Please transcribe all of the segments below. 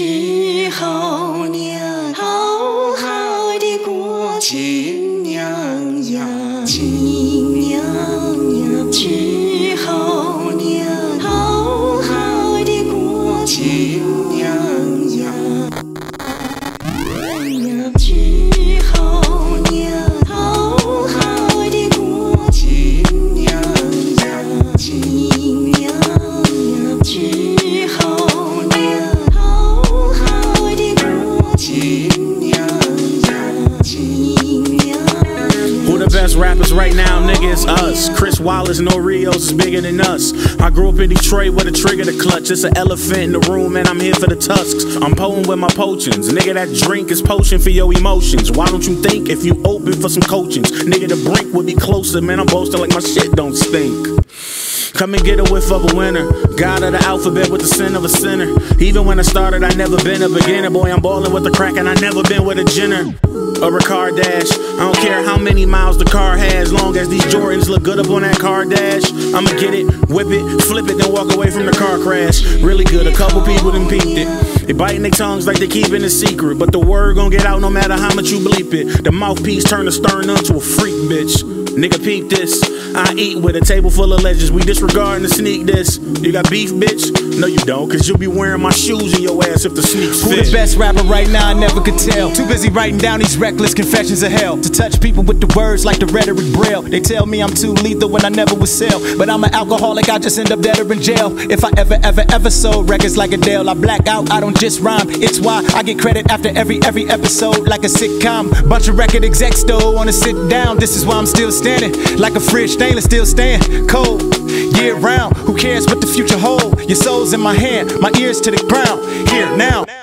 时候。Right now, nigga? It's us. Chris Wallace, no Rios is bigger than us. I grew up in Detroit with a trigger to clutch. It's an elephant in the room, and I'm here for the tusks. I'm potent with my potions. Nigga, that drink is potion for your emotions. Why don't you think if you open for some coachings? Nigga, the brink would be closer, man. I'm boasting like my shit don't stink. Come and get a whiff of a winner. God of the alphabet with the sin of a sinner. Even when I started, I never been a beginner. Boy, I'm balling with the crack, and I never been with a Jenner. A car dash. I don't care how many miles the car has, long as these Jordans look good up on that car dash. I'ma get it, whip it, flip it, then walk away from the car crash. Really good, a couple people done peeped it. They biting their tongues like they keeping it secret, but the word gon' get out no matter how much you bleep it. The mouthpiece turn the stern into a freak, bitch. Nigga, peep this. I eat with a table full of legends. We disregarding the sneak this. You got beef, bitch? No, you don't, cause you'll be wearing my shoes in your ass if the sneaks Who fit. the best rapper right now? I never could tell. Too busy writing down these reckless confessions of hell. To touch people with the words like the rhetoric braille. They tell me I'm too lethal when I never would sell. But I'm an alcoholic, I just end up dead or in jail. If I ever, ever, ever sold records like Adele, I black out, I don't just rhyme. It's why I get credit after every, every episode like a sitcom. Bunch of record execs though wanna sit down. This is why I'm still standing. Like a fridge stainless, still stand cold. Year round, who cares what the future hold? Your soul's in my hand, my ears to the ground. Here now.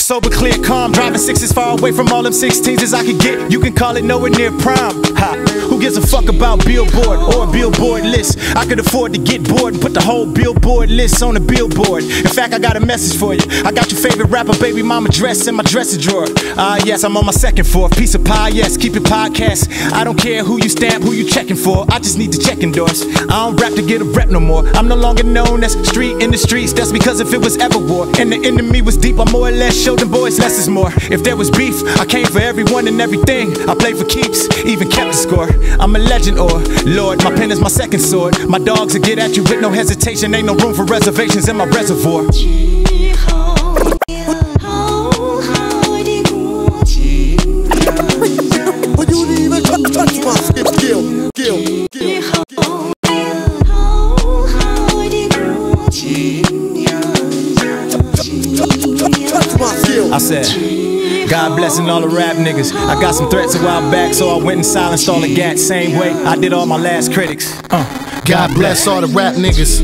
Sober, clear, calm, driving sixes far away from all them 16s as I could get. You can call it nowhere near prime. Ha. Who gives a fuck about Billboard or a Billboard list? I could afford to get bored and put the whole Billboard list on a billboard. In fact, I got a message for you. I got your favorite rapper, baby mama dress in my dresser drawer. Ah, yes, I'm on my second fourth piece of pie. Yes, keep it podcast. I don't care who you stamp, who you checking for. I just need to check endorse. I don't rap to get a rep no more. I'm no longer known as street in the streets. That's because if it was ever war and the enemy was deep, I'm more or less showed them boys less is more. If there was beef, I came for everyone and everything. I played for keeps, even kept the score. I'm a legend, or Lord, my pen is my second sword. My dogs will get at you with no hesitation. Ain't no room for reservations in my reservoir. 娶 said, God blessing all the rap niggas. I got some threats a while back, so I went and silenced all the gats. Same way I did all my last critics. Uh. God bless all the rap niggas.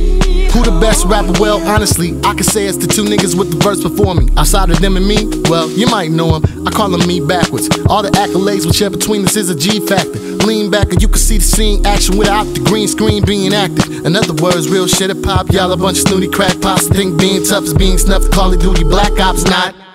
Who the best rapper? Well, honestly, I could say it's the two niggas with the verse before me. Outside of them and me, well, you might know them. I call them me backwards. All the accolades we share between us is a G factor. Lean back and you can see the scene action without the green screen being active. In other words, real shit at pop. Y'all a bunch of snooty crackpots. Think being tough is being snuffed. Call of Duty Black Ops not.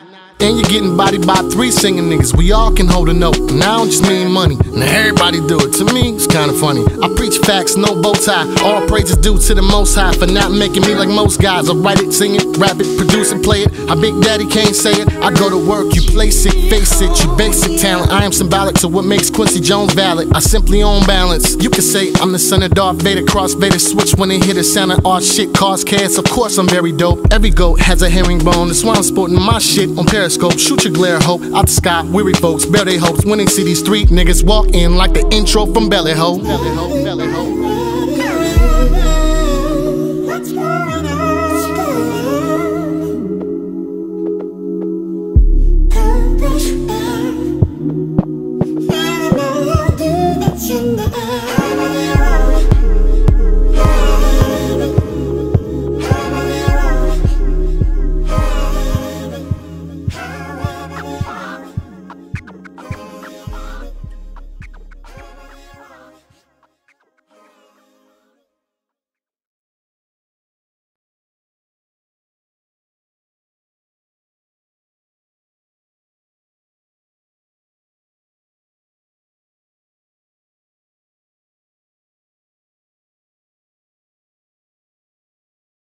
And you're getting bodied by three singing niggas. We all can hold a note. And I don't just mean money. Now everybody do it. To me, it's kinda funny. I preach facts, no bow tie. All praises due to the most high for not making me like most guys. I write it, sing it, rap it, produce and play it. I Big Daddy Kane say it. I go to work, you place it, face it, you basic talent. I am symbolic to what makes Quincy Jones valid. I simply own balance. You can say I'm the son of Darth Vader, cross Vader, switch when they hit a sound of art shit, cause cares. Of course I'm very dope. Every goat has a herringbone. That's why I'm sporting my shit on Periscope. Shoot your glare hope out the sky. Weary folks, bear their hopes. When they see these three niggas walk in like the intro from Belly Ho. Belly Ho, Belly Ho.